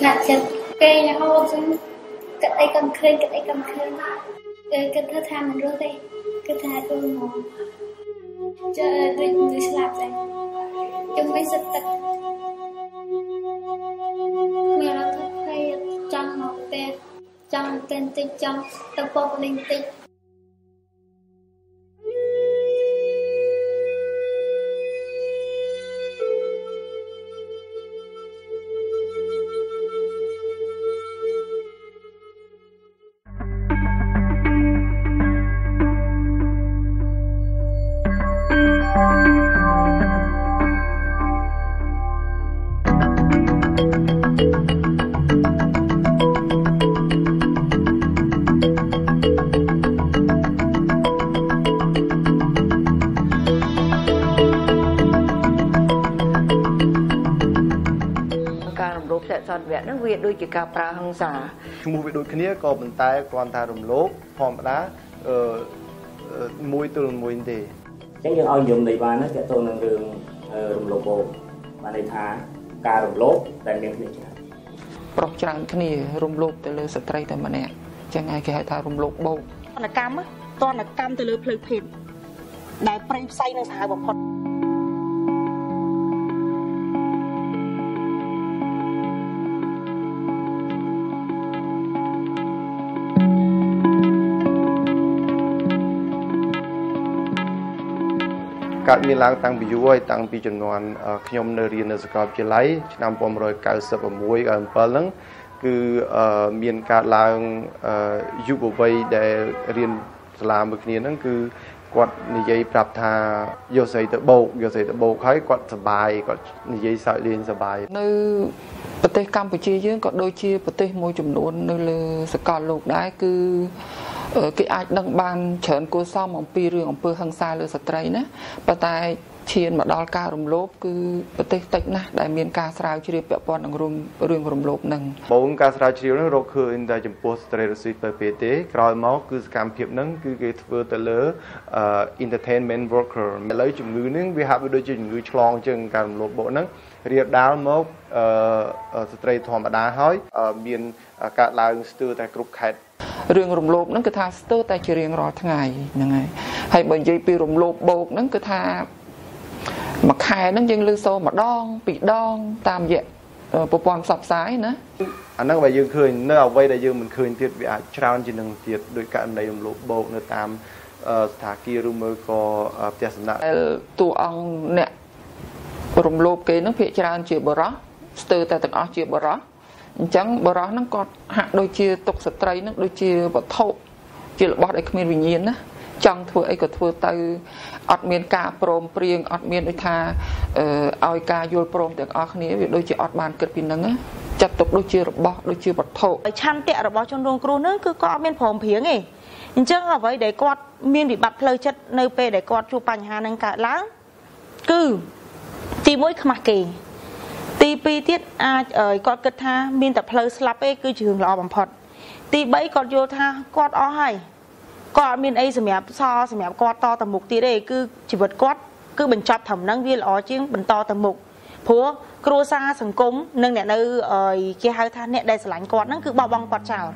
ថាចិត្តគេរហូតចឹងគិតអីក៏ឃើញគិតអីក៏ឃើញគេគិតថាមិនរស់ទេគិតថាទៅមកចាដូចដូចស្លាប់ចឹងចឹងមិនសិតទឹកមានអត់ថាចង់មកផ្ទះចង់ទៅតិចចង់ទៅពកលេងតិច ដូចជាការប្រើហិង្សាឈ្មោះវាដូចគ្នាក៏ប៉ុន្តែគ្រាន់តែរំលោភធម្មតាអឺមួយទល់មួយទេអញ្ចឹងយើងឲ្យយមនៃបានតើតទៅនឹងរឿងរំលោភបោកបានន័យថាការរំលោភដែលមានគ្នាច្រើនប្រុសច្រើនគ្នារំលោភទៅលើស្ត្រីតែម្នាក់អញ្ចឹងឯងគេហៅថារំលោភបោកតនកម្មតនកម្មទៅលើផ្លូវភេទដែលប្រេងផ្សៃនឹងសាហាវបំផុត កើតមានឡើងតាំងពីយូរហើយតាំងពីចំនួនខ្ញុំនៅរៀននៅសាកលវិទ្យាល័យឆ្នាំ1996 97ហ្នឹងគឺមានកើតឡើងយុវវ័យដែលរៀនសាលាមួយគ្នាហ្នឹងគឺគាត់និយាយប្រាប់ថាយកស្រីទៅបោកយកស្រីទៅបោកហើយគាត់សប្បាយគាត់និយាយសើចលេងសប្បាយនៅប្រទេសកម្ពុជាយើងក៏ដូចជាប្រទេសមួយចំនួននៅលើសកលលោកដែរគឺ គេអាចដឹងបានច្រើនគួរសមអំពីរឿងអំពើហិង្សាលើស្ត្រីណាប៉ុន្តែ ឈានមកដល់ការរំលោភគឺប្រទេសតិចណាស់ដែលមានការស្រាវជ្រាវពាក់ព័ន្ធនឹងរឿងរឿងរំលោភនឹងបងការស្រាវជ្រាវនឹងរកឃើញតែចំពោះស្ត្រីរុស្ស៊ីទៅពេលទេក្រោយមកគឺសកម្មភាពនឹងគឺគេធ្វើទៅលើ entertainment worker ឥឡូវជំងឺនឹងវាហាក់បីដូចជាជំងឺឆ្លងជាងការរំលោភបោកហ្នឹងរៀបដាលមកស្ត្រីធម្មតាហើយមានកើតឡើងស្ទើរតែគ្រប់ខេត្តរឿងរំលោភហ្នឹងគឺថាស្ទើរតែជារៀងរាល់ថ្ងៃហ្នឹងហើយហើយបើនិយាយពីរំលោភបោកហ្នឹងគឺថា មួយខែហ្នឹងយើងលើសូរម្ដងពីរដងតាមរយៈប្រព័ន្ធផ្សព្វផ្សាយណាអាហ្នឹងបើយើងឃើញនៅអ្វីដែលយើងមិនឃើញទៀតវាអាចច្រើនជាងនឹងទៀតដោយករណីរំលោភបោកនៅតាមស្ថាគារឬមើលក៏ផ្ទះសំណាក់ដែលតួអង្គអ្នករំលោភគេហ្នឹងភាគច្រើនជាបរោះស្ទើរតែទាំងអស់ជាបរោះអញ្ចឹងបរោះហ្នឹងគាត់ហាក់ដូចជាទុកស្ត្រីហ្នឹងដូចជាវត្ថុជារបស់ដែលគ្មានវិញ្ញាណណា ចង់ធ្វើអីក៏ធ្វើទៅអត់មានការព្រមព្រៀងអត់មានដូចថាឲ្យការយល់ព្រមទាំងអស់គ្នាវាដូចជាអត់បានគិតពីហ្នឹងចាត់ទុកដូចជារបស់ដូចជាវត្ថុឆន្ទៈរបស់ជនរងគ្រោះហ្នឹងគឺគាត់អត់មានព្រមព្រៀងទេអញ្ចឹងអ្វីដែលគាត់មានវិបត្តិផ្លូវចិត្តនៅពេលដែលគាត់ជួបបញ្ហាហ្នឹងកើតឡើងគឺទី1ខ្មាស់គេទី2ទៀតអាចគាត់គិតថាមានតែផ្លូវស្លាប់ទេគឺជារឿងល្អបំផុត ទី3គាត់យល់ថាគាត់អស់ហើយ គាត់អត់មានអីសម្រាប់សល់សម្រាប់គាត់តទៅមុខទៀតទេគឺជីវិតគាត់គឺបញ្ចប់ត្រឹមហ្នឹងវាល្អជាងបន្តទៅមុខព្រោះគ្រួសារសង្គមនិងអ្នកនៅគេហៅថាអ្នកដែលស្រឡាញ់គាត់ហ្នឹងគឺបោះបង់គាត់ចោល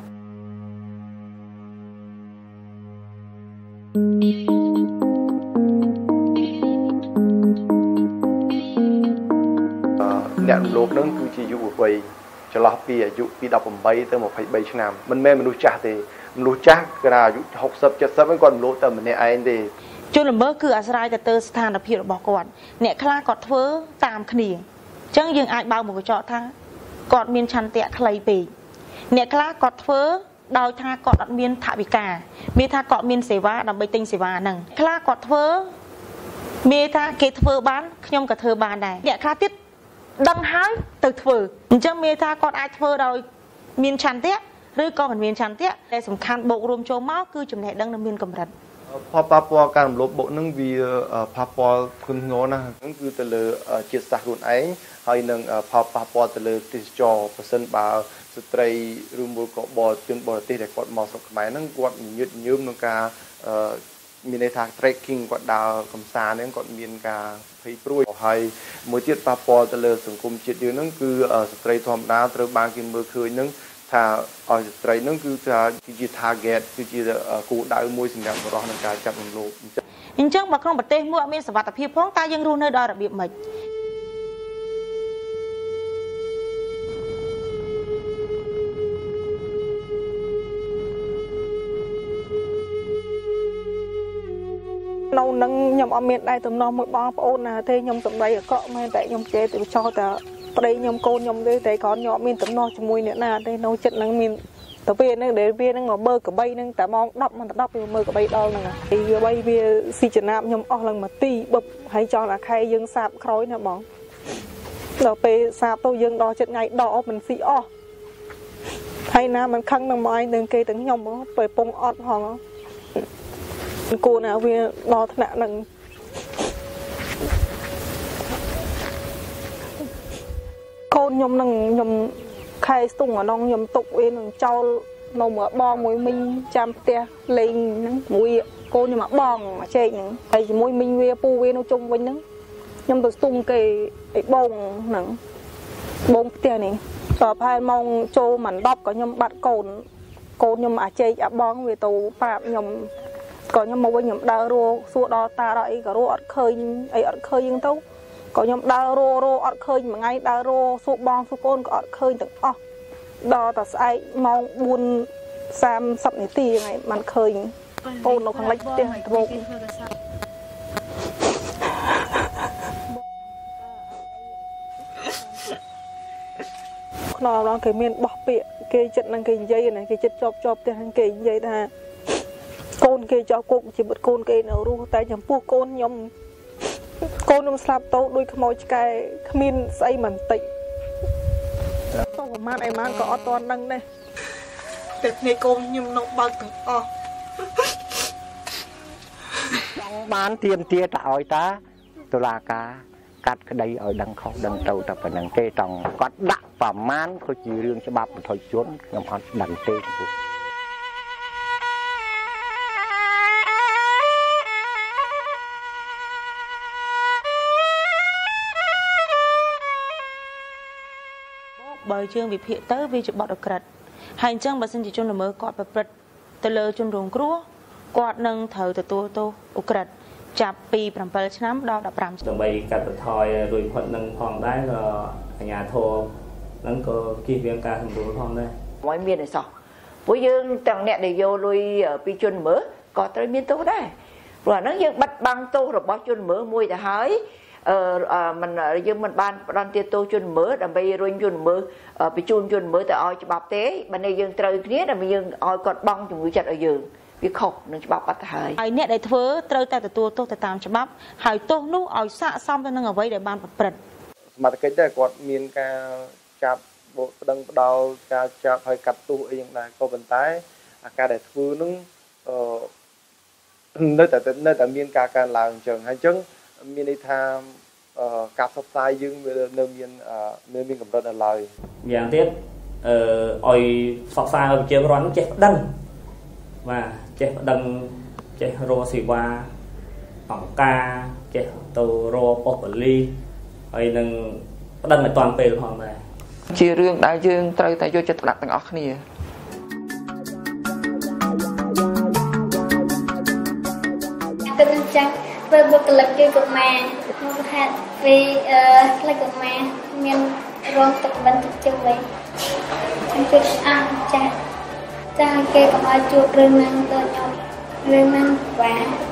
អ្នករំលោភនឹងគឺជាយុវវ័យ ចន្លោះពីអាយុពី18ទៅ23ឆ្នាំមិនមែនមនុស្សចាស់ទេមនុស្សចាស់គេថាអាយុ60 70ហ្នឹងគាត់រំលោភតែម្នាក់ឯងទេជនល្មើសគឺអាស្រ័យទៅលើស្ថានភាពរបស់គាត់អ្នកខ្លះគាត់ធ្វើតាមគ្នាអញ្ចឹងយើងអាចបើកមុខកញ្ចក់ថាគាត់មានឆន្ទៈខ្លីពេកអ្នកខ្លះគាត់ធ្វើដោយថាគាត់អត់មានថវិកាមានថាគាត់មានសេវាដើម្បីទិញសេវាហ្នឹងខ្លះគាត់ធ្វើមានថាគេធ្វើបានខ្ញុំក៏ធ្វើបានដែរអ្នកខ្លះទៀត ដឹងហើយទៅធ្វើអញ្ចឹងមានថាគាត់អាចធ្វើដោយមានឆន្ទៈឬក៏មិនមានឆន្ទៈតែសំខាន់បូករួមចូលមកគឺចំណេះដឹងនៅមានកម្រិតផលប៉ះពាល់ការរំលោភបុកនឹងវាប៉ះពាល់ធ្ងន់ធ្ងរណាស់ហ្នឹងគឺទៅលើជាតិសាសន៍ខ្លួនឯងហើយនឹងផលប៉ះពាល់ទៅលើទេសចរប្រសិនបើស្ត្រីឬមួយក៏បរជនបរទេសដែលគាត់មកស្រុកខ្មែរហ្នឹងគាត់ញញឹតញើមក្នុងការ មានន័យថា trekking គាត់ដើរកំសាន្តហ្នឹងគាត់មានការភ័យព្រួយហើយមួយទៀតប៉ះពាល់ទៅលើសង្គមជាតិយើងហ្នឹងគឺស្ត្រីធម្មតាត្រូវបានគេមើលឃើញហ្នឹងថាឲ្យស្ត្រីហ្នឹងគឺថាគឺជា target គឺជាគោលដៅមួយសម្រាប់បរិសុទ្ធក្នុងការចាប់រំលោភអញ្ចឹងបើក្នុងប្រទេសមួយអត់មានសវត្ថភាពផងតើយើងរស់នៅដោយរបៀបម៉េច នៅនឹងខ្ញុំអត់មានដែរទំនាស់មួយបងប្អូនណាទេខ្ញុំសំដីអកមែនតែខ្ញុំចេះទៅចោលតែប្តីខ្ញុំកូនខ្ញុំទេតែគ្រាន់ខ្ញុំអត់មានទំនាស់ជាមួយអ្នកណាទេនៅចិត្តនឹងមានទៅវានឹងដែលវានឹងមកមើលកបីនឹងតែម៉ោង10មិនដល់វាមើលកបីដល់ហ្នឹងហើយវាបីវាស៊ីចំណាប់ខ្ញុំអស់ឡើងមួយទីបឹបហើយចង់អាខែយើងសាបក្រោយណាបងដល់ពេលសាបទៅយើងដល់ចិត្តថ្ងៃដកមិនស៊ីអស់ហើយណាមិនខឹងនឹងម៉ែនឹងគេទាំងខ្ញុំពេលពងអត់ផង គូណាវាដល់ថ្នាក់នឹងកូនខ្ញុំនឹងខ្ញុំខែស្ទង់អានោះខ្ញុំទុកវានឹងចោលនៅមួយបងមួយមីងចាំផ្ទះលេងហ្នឹងមួយកូនខ្ញុំមកបងមកជែកហ្នឹងហើយជាមួយមីងវាពូវានៅជុំវិញហ្នឹងខ្ញុំទៅស្ទង់គេឯបងហ្នឹងបងផ្ទះនេះតបហើយម៉ោងចូលមិន10ក៏ខ្ញុំបាត់កូនកូនខ្ញុំអាជែកអាបងវាទៅប្រាប់ខ្ញុំ ក៏ខ្ញុំមកវិញខ្ញុំដើររស់សួរដល់តាដល់អីក៏រស់អត់ឃើញអីអត់ឃើញហ្នឹងទៅក៏ខ្ញុំដើររស់រស់អត់ឃើញមួយថ្ងៃដើររស់សួរបងសួរកូនក៏អត់ឃើញទាំងអស់ដល់តែស្អែកម៉ោង4 30នាទីហ្នឹងឯងมันឃើញកូននៅខាងលិចផ្ទះត្បូងខ្នងដល់គេមានបោះពាកគេចិត្តនឹងគេនិយាយណាគេចិត្តជាប់ជាប់ផ្ទះហ្នឹងគេនិយាយថាកូន គេចោលគុកជីវិតកូនគេនៅរស់តែចំពោះកូនខ្ញុំកូនខ្ញុំស្លាប់ទៅដោយខ្មោចឆ្កែគ្មានស្អីមិនតិចទៅប្រហែលអីម៉ានក៏អត់ទាន់ដឹងដែរតែភ្នែកកូនខ្ញុំនៅបើកទាំងអស់ចង់បានទៀមទាទៅឲ្យតាតុលាការកាត់ក្តីឲ្យដឹងខុសដឹងត្រូវតែប៉ុណ្្នឹងទេតង់គាត់ដាក់ប្រមាណក៏ជារឿងច្បាប់បន្ថយជនខ្ញុំអត់ដឹងទេ បើយើងវិភាគទៅវាជាបទអក្រិតហើយអញ្ចឹងបើសិនជាជនល្មើសគាត់ប្រព្រឹត្តទៅលើជនរងគ្រោះគាត់នឹងត្រូវទទួលទោសអក្រិតចាប់ពី7ឆ្នាំដល់15ឆ្នាំដើម្បីកាត់បន្ថយរួចផុតនឹងផងដែរក៏អាជ្ញាធរនឹងក៏គិះវាងការសម្រួលផងដែរមិនមានអីសោះព្រោះយើងទាំងអ្នកដែលយកលុយពីជនល្មើសក៏ត្រូវមានទោសដែរព្រោះអាហ្នឹងយើងបាត់បង់ទោសរបស់ជនល្មើសមួយទៅហើយ អឺมันយើងមិនបានផ្ដន់ទាទោសជនមើលដើម្បីរុញជនមើលបញ្ជូនជនមើលទៅឲ្យច្បាប់ទេបើនេះយើងត្រូវគ្នាដើម្បីយើងឲ្យគាត់បង់ជំងឺចិត្តឲ្យយើងវាខុសនឹងច្បាប់បាត់ទៅហើយហើយអ្នកដែលធ្វើត្រូវតែទទួលទោសទៅតាមច្បាប់ហើយទោសនោះឲ្យស័ក្តិសមទៅនឹងអ្វីដែលបានប្រព្រឹត្តសមត្ថកិច្ចដែរគាត់មានការចាប់បកប្តឹងផ្ដាល់ការចាប់ហើយកាត់ទោសអីយ៉ាងដែរក៏ប៉ុន្តែអាការដែលធ្វើនឹងអឺនៅតែនៅតែមានការកើនឡើងអញ្ចឹងហើយអញ្ចឹង មានន័យថាការផ្សព្វផ្សាយយើងវានៅមាននៅមានកម្រិតនៅឡើយយ៉ាងទៀតអឺឲ្យផ្សព្វផ្សាយឲ្យប្រជាពលរដ្ឋចេះប្តឹងបាទចេះប្តឹងចេះរកសេវាអង្គការចេះទៅរកប៉ុស្តិ៍ប៉ូលីសហើយនឹងប្តឹងឲ្យតាន់ពេលផងដែរជារឿងដែលយើងត្រូវតែយកចិត្តទុកដាក់ទាំងអស់គ្នាទៅនឹងចាស់ ធ្វើបុគ្គលិកគឺកុមារមកថាពីអឺផ្លេចកុមារមានរងទឹកបិណ្ឌទឹកជុំវិញខ្ញុំគិតអស់ចាស់ចាស់គេកុំឲ្យជួបរឿងហ្នឹងដូចខ្ញុំរឿងហ្នឹងបាទ